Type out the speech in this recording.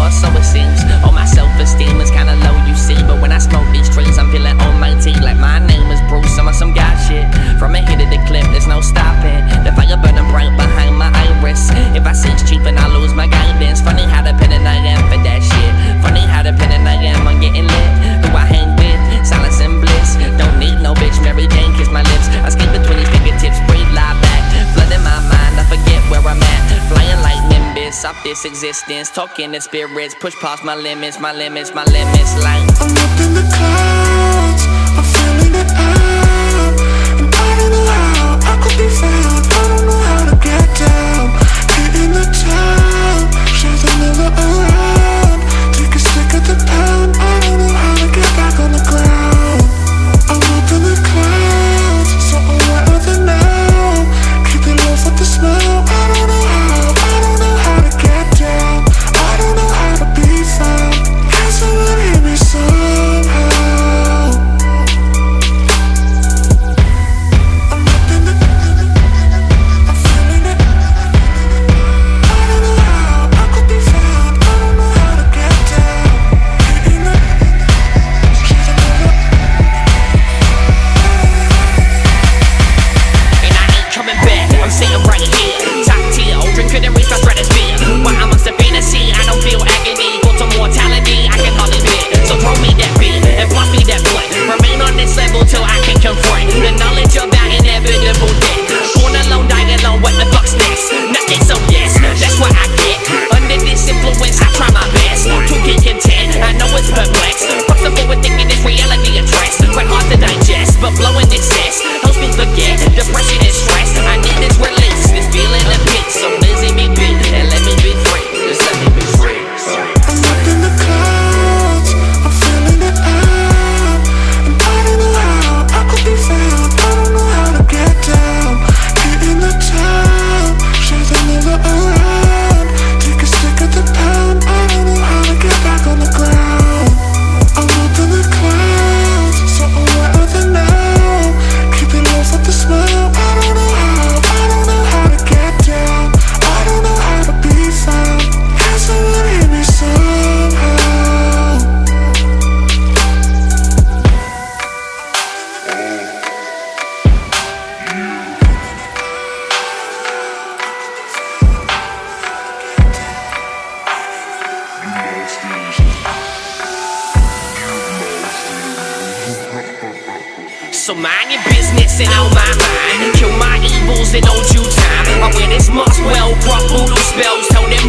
or so it seems. Oh, my self-esteem is kinda low, you see. But when I smoke these trees, I'm feeling almighty. stop this existence. Talking in spirits, push past my limits, my limits, my limits. Like I'm up in the clouds. So mind your business and on my mind. Kill my evils in no due time. I My winners must well crumble the spells. Tell them